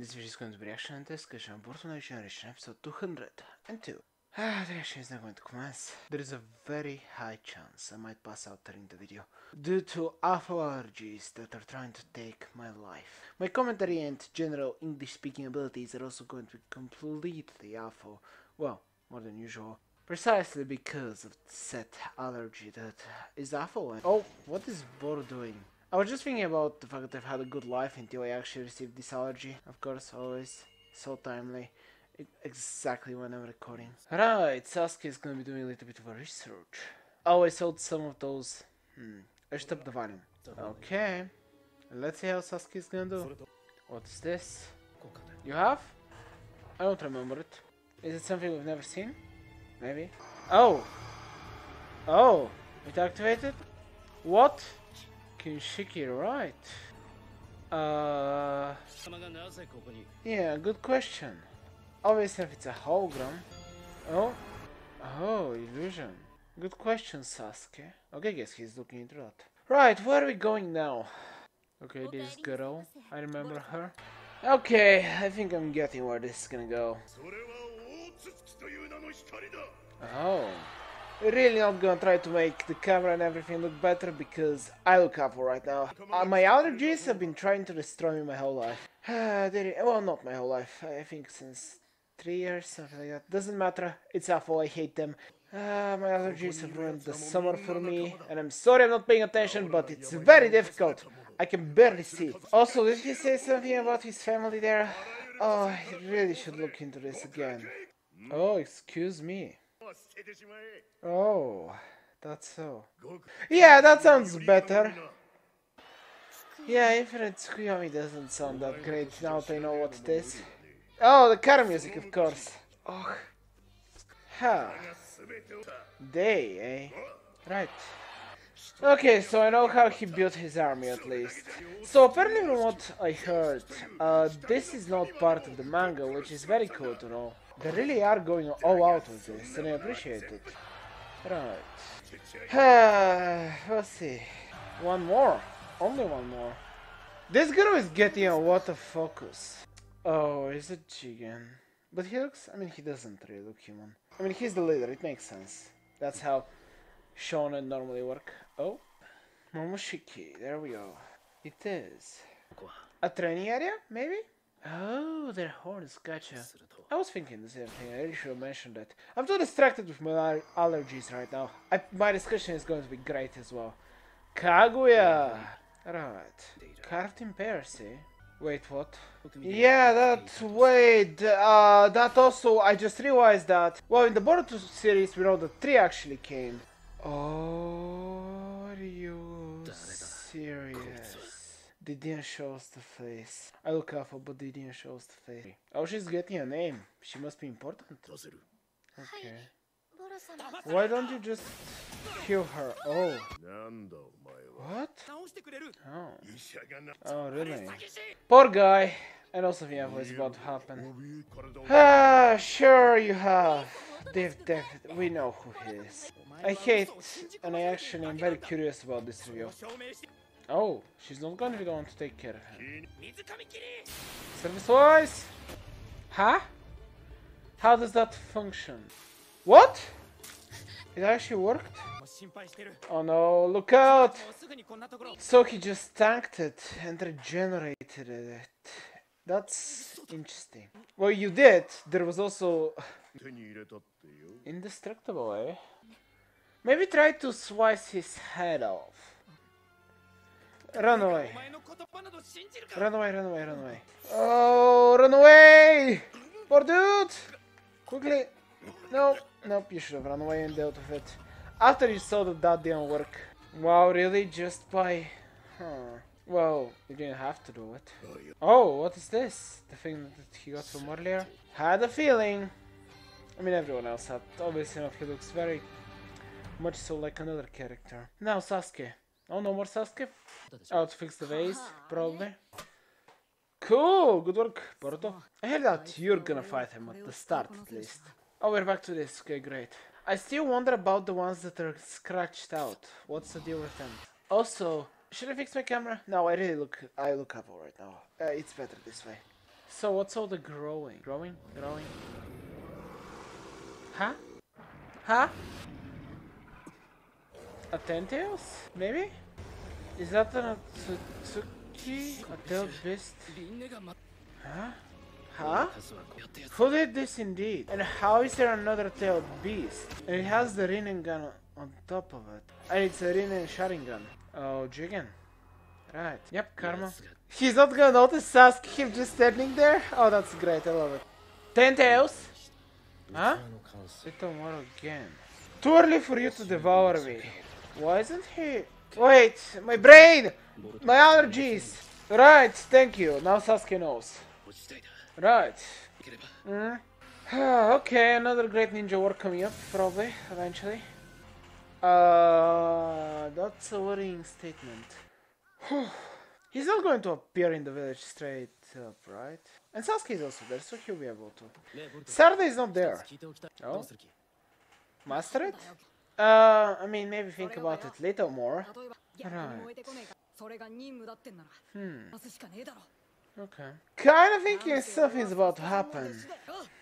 This video is going to be reaction and discussion on Fortnite Generation episode 202. Ah, the reaction is now going to commence. There is a very high chance I might pass out during the video due to awful allergies that are trying to take my life. My commentary and general English speaking abilities are also going to be completely awful. Well, more than usual. Precisely because of said allergy that is awful. And oh, what is Bor doing? I was just thinking about the fact that I've had a good life until I actually received this allergy. Of course, always so timely. Exactly when I'm recording. Right, Sasuke is gonna be doing a little bit of research. Oh, I sold some of those. Hmm. I stopped the volume. Okay. Let's see how Sasuke is gonna do. What's this? You have? I don't remember it. Is it something we've never seen? Maybe. Oh! Oh! It activated? What? Kinshiki, right? Uh, yeah, good question. Obviously, if it's a hologram. Oh, oh, illusion. Good question, Sasuke. Okay, guess he's looking into that. Right, where are we going now? Okay, this girl. I remember her. Okay, I think I'm getting where this is gonna go. Oh. Really not gonna try to make the camera and everything look better because I look awful right now. Uh, my allergies have been trying to destroy me my whole life. Well, not my whole life. I think since three years, something like that. Doesn't matter. It's awful. I hate them. Uh, my allergies have ruined the summer for me, and I'm sorry I'm not paying attention, but it's very difficult. I can barely see. Also, did he say something about his family there? Oh, I really should look into this again. Oh, excuse me. Oh, that's so. Yeah, that sounds better. Yeah, Infinite Tsukuyomi doesn't sound that great now they know what it is. Oh, the car music, of course. Oh. Huh. Day, eh? Right. Okay, so I know how he built his army at least. So apparently from what I heard, uh, this is not part of the manga, which is very cool to know. They really are going all out with this, and I appreciate it. Right. Let's see. One more. Only one more. This girl is getting a lot of focus. Oh, is it Jigen? But he looks... I mean, he doesn't really look human. I mean, he's the leader. It makes sense. That's how shonen normally work. Oh. Momoshiki. There we go. It is. A training area, maybe? Oh, their horns, gotcha. I was thinking the same thing, I should have mentioned that. I'm so distracted with my allergies right now. I, my discussion is going to be great as well. Kaguya! Right. Carved in pairs, eh? Wait, what? Yeah, that, wait, uh, that also, I just realized that. Well, in the Boruto series, we know that three actually came. Oh, are you serious? They didn't show us the face. I look awful, but they didn't show us the face. Oh, she's getting a name. She must be important. Okay. Why don't you just kill her? Oh. What? Oh. Oh, really? Poor guy. And also we have what's about to happen. Ah, sure you have. Dave, Dave, we know who he is. I hate, and I actually am very curious about this reveal. Oh, she's not gonna be the one to take care of him. Service wise? Huh? How does that function? What? It actually worked? Oh no, look out! So he just tanked it and regenerated it. That's interesting. Well, you did. There was also... Indestructible, eh? Maybe try to slice his head off. Run away. Run away, run away, run away. Oh, run away! Poor dude! Quickly. Nope, nope, you should have run away and dealt with it. After you saw that that didn't work. Wow, really? Just by... Huh. Well, you didn't have to do it. Oh, oh, what is this? The thing that he got from earlier? Had a feeling! I mean, everyone else had. Obviously enough, he looks very much so like another character. Now Sasuke. Oh, no more Sasuke? I'll fix the vase, probably. Cool, good work, Porto. I heard that you're gonna fight him at the start, at least. Oh, we're back to this. Okay, great. I still wonder about the ones that are scratched out. What's the deal with them? Also, should I fix my camera? No, I really look. I look up right now. Uh, it's better this way. So what's all the growing? Growing? Growing? Huh? Huh? Ten tails? Maybe? Is that an Otsutsuki? Attel Beast? Huh? Huh? Who did this indeed? And how is there another tail beast? And it has the Rinnegan on top of it. And it's a Rinnegan gun. Oh, Jigen. Right. Yep, Karma. He's not gonna notice Sasuke, him just standing there? Oh, that's great, I love it. Ten tails? Huh? Little more again. Too early for you to devour me. Why isn't he... Wait, my brain! My allergies! Right, thank you. Now Sasuke knows. Right. Mm. okay, another great ninja war coming up, probably, eventually. Uh, that's a worrying statement. He's not going to appear in the village straight up, right? And Sasuke is also there, so he'll be able to. Sarada is not there. Oh, Master it? Uh, I mean, maybe think about it a little more. Right. Hmm. Okay. Kinda thinking something's about to happen.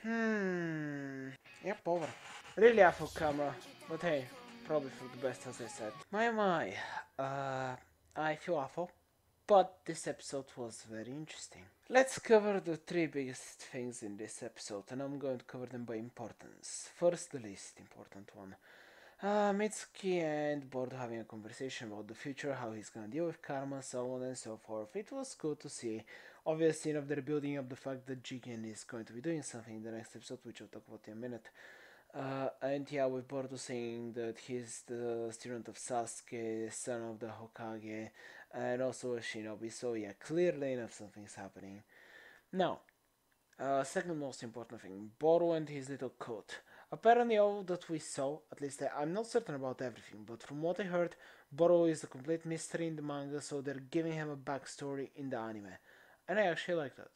Hmm. Yep, over. Really awful camera. But hey, probably for the best as I said. My my. Uh, I feel awful. But this episode was very interesting. Let's cover the three biggest things in this episode and I'm going to cover them by importance. First, the least important one. Uh, Mitsuki and Boruto having a conversation about the future, how he's gonna deal with karma, so on and so forth. It was cool to see. Obviously, enough they're building up the fact that Jigen is going to be doing something in the next episode, which I'll talk about in a minute. Uh, and yeah, with Boruto saying that he's the student of Sasuke, son of the Hokage, and also a shinobi, so yeah, clearly enough something's happening. Now, uh, second most important thing, Boro and his little coat. Apparently all that we saw, at least I'm not certain about everything, but from what I heard, Boro is a complete mystery in the manga, so they're giving him a backstory in the anime. And I actually like that.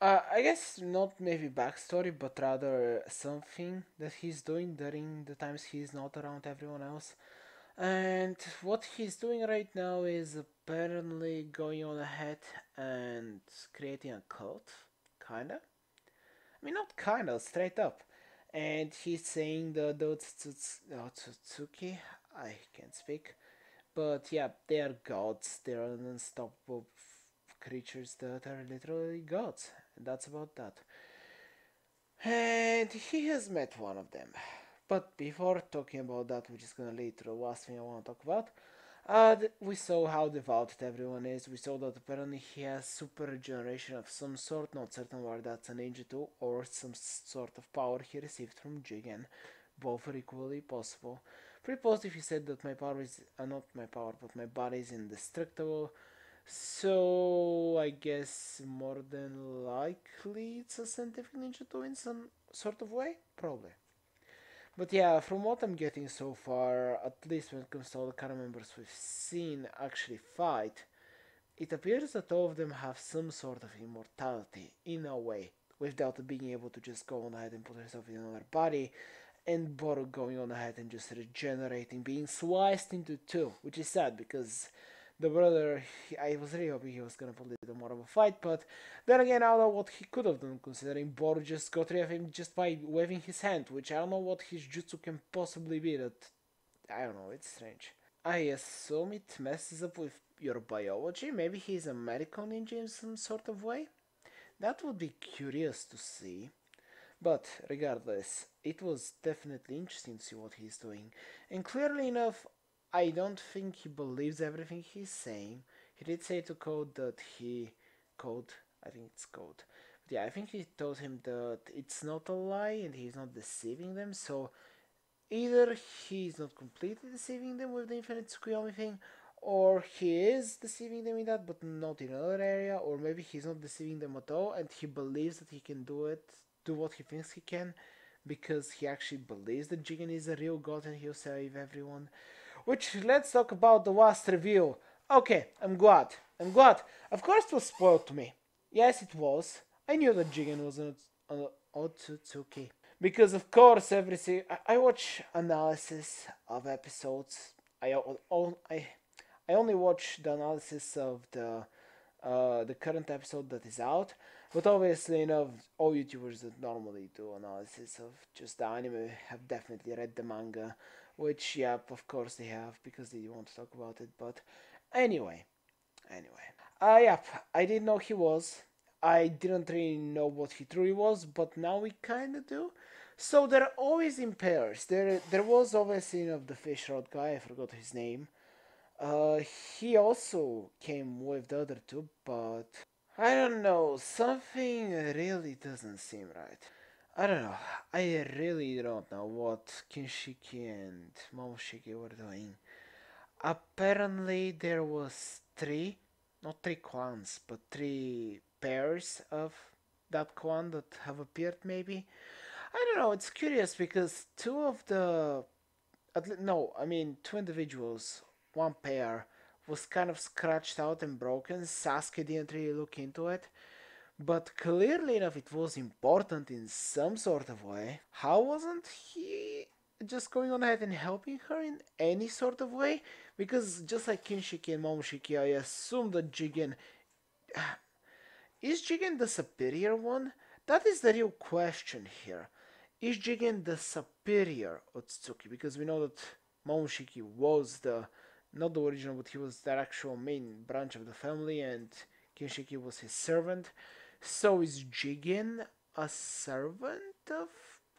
Uh, I guess not maybe backstory, but rather something that he's doing during the times he's not around everyone else. And what he's doing right now is apparently going on ahead and creating a cult, kinda. I mean, not kinda, straight up. And he's saying the those Tsuts- Tsutsuki, I can't speak, but yeah, they are gods. They are unstoppable creatures that are literally gods. And that's about that. And he has met one of them. But before talking about that, which is gonna lead to the last thing I want to talk about, uh, we saw how devout everyone is. We saw that apparently he has super regeneration of some sort, not certain whether that's an ninja too or some sort of power he received from Jigen. Both are equally possible. Pretty positive he said that my power is uh, not my power, but my body is indestructible. So I guess more than likely it's a scientific ninja tool in some sort of way, probably. But yeah, from what I'm getting so far, at least when it comes to all the cast members we've seen actually fight, it appears that all of them have some sort of immortality in a way, without being able to just go on ahead and put herself in another body, and Boro going on ahead and just regenerating, being sliced into two, which is sad because the brother, he, I was really hoping he was gonna put a little more of a fight, but then again, I don't know what he could have done, considering Boro just got rid of him just by waving his hand, which I don't know what his jutsu can possibly be. That I don't know. It's strange. I assume it messes up with your biology. Maybe he's a medical ninja in some sort of way. That would be curious to see. But regardless, it was definitely interesting to see what he's doing. And clearly enough, I don't think he believes everything he's saying. He did say to Code that he Code, I think it's Code. But yeah, I think he told him that it's not a lie and he's not deceiving them. So either he's not completely deceiving them with the Infinite Tsukuyomi thing, or he is deceiving them in that, but not in another area, or maybe he's not deceiving them at all and he believes that he can do it, do what he thinks he can, because he actually believes that Jigen is a real god and he'll save everyone. Which let's talk about the last reveal. Okay, I'm glad. I'm glad. Of course, it was spoiled to me. Yes, it was. I knew that Jigen was an Otsutsuki. Because of course, everything... I, I watch analysis of episodes. I only watch the analysis of the uh, the current episode that is out. But obviously, know, all YouTubers that normally do analysis of just the anime have definitely read the manga, which, yep, of course they have because they want to talk about it. But anyway, anyway, uh, yep, I didn't know he was. I didn't really know what he truly was, but now we kind of do. So they're always in pairs. There, there was obviously know, the fish rod guy. I forgot his name. Uh, he also came with the other two, but I don't know. Something really doesn't seem right. I don't know. I really don't know what Kinshiki and Momoshiki were doing. Apparently, there was three, not three clans, but three pairs of that clan that have appeared. Maybe I don't know. It's curious because two of the, no, I mean two individuals, one pair was kind of scratched out and broken. Sasuke didn't really look into it. But clearly enough, it was important in some sort of way. How wasn't he just going on ahead and helping her in any sort of way? Because just like Kinshiki and Momoshiki, I assume that Jigen... Is Jigen the superior one? That is the real question here. Is Jigen the superior Otsutsuki? Because we know that Momoshiki was the not the original, but he was the actual main branch of the family, and Kinshiki was his servant. So is Jigen a servant of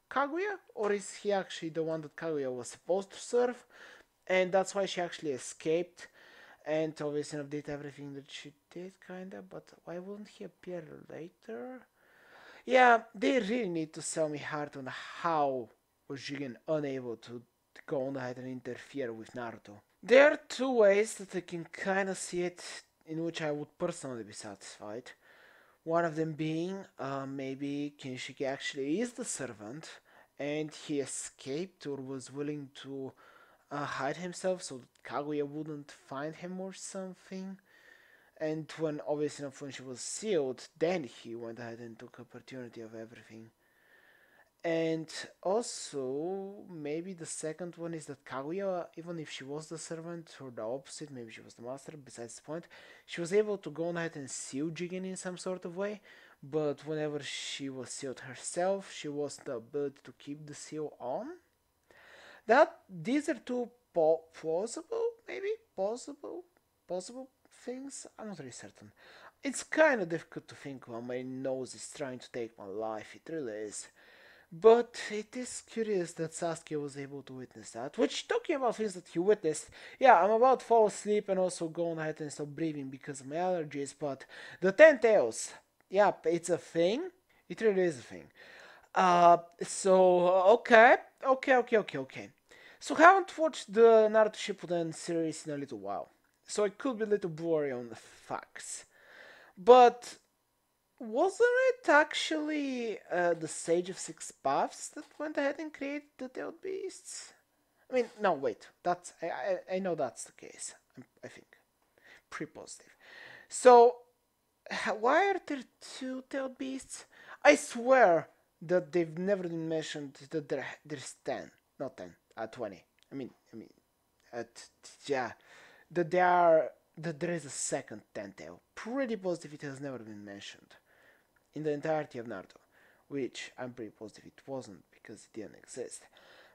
Kaguya, or is he actually the one that Kaguya was supposed to serve? And that's why she actually escaped, and obviously did everything that she did, kinda. But why wouldn't he appear later? Yeah, they really need to sell me hard on how was Jigen unable to go on ahead and interfere with Naruto. There are two ways that I can kind of see it in which I would personally be satisfied. One of them being uh, maybe Kinshiki actually is the servant and he escaped or was willing to uh, hide himself so that Kaguya wouldn't find him or something. And when obviously enough when she was sealed, then he went ahead and took opportunity of everything. And also, maybe the second one is that Kaguya, even if she was the servant, or the opposite, maybe she was the master, besides the point, she was able to go ahead and seal Jigen in some sort of way, but whenever she was sealed herself, she was the ability to keep the seal on. That These are two po plausible, maybe? Possible? Possible things? I'm not really certain. It's kind of difficult to think while my nose is trying to take my life, it really is. But it is curious that Sasuke was able to witness that. Which, talking about things that he witnessed, yeah, I'm about to fall asleep and also go on ahead and stop breathing because of my allergies. But the Ten Tails, yeah, it's a thing. It really is a thing. Uh, so, okay, okay, okay, okay, okay. So, I haven't watched the Naruto Shippuden series in a little while. So, I could be a little blurry on the facts. But wasn't it actually uh, the Sage of Six Paths that went ahead and created the Tailed Beasts? I mean, no, wait. That's I, I, I know that's the case. I'm, I think pretty positive. So, why are there two Tailed Beasts? I swear that they've never been mentioned that there there's ten, not ten, uh, twenty. I mean, I mean, at yeah, that there are that there is a second ten tail. Pretty positive it has never been mentioned in the entirety of Naruto, which I'm pretty positive it wasn't because it didn't exist.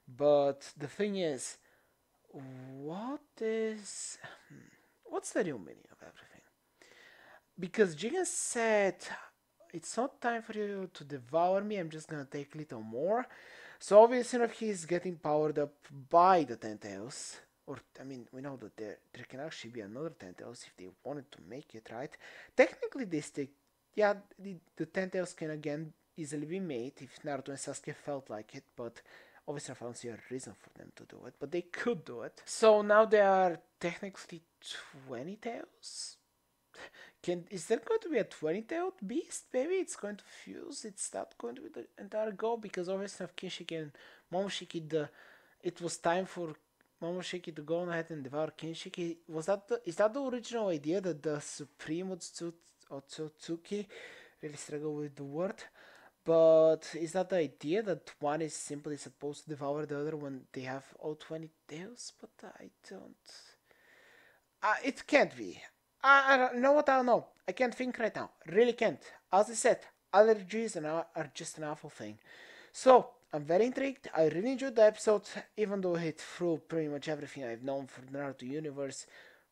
But the thing is, what is. Hmm, what's the real meaning of everything? Because Jigen said, it's not time for you to devour me, I'm just gonna take a little more. So obviously enough, he's getting powered up by the Ten Tails. Or, I mean, we know that there, there can actually be another Ten Tails if they wanted to make it, right? Technically, they stick yeah, the, the can again easily be made if Naruto and Sasuke felt like it, but obviously I don't see a reason for them to do it, but they could do it. So now there are technically 20 tails? Can Is there going to be a 20 tailed beast? Maybe it's going to fuse, it's not going to be the entire goal, because obviously of Kinshiki and Momoshiki, the, it was time for Momoshiki to go ahead and devour Kinshiki. Was that the, is that the original idea that the Supreme Otsutsuki Otsutsuki. Really struggle with the word. But is that the idea that one is simply supposed to devour the other when they have all 20 tails? But I don't. Uh, it can't be. I, I don't know what I don't know. I can't think right now. Really can't. As I said, allergies are, are just an awful thing. So I'm very intrigued. I really enjoyed the episode, even though it threw pretty much everything I've known for the Naruto universe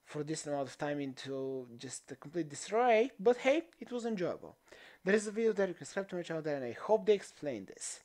for this amount of time into just a complete disarray. But hey, it was enjoyable. There is a video that you can subscribe to my channel there, and I hope they explain this.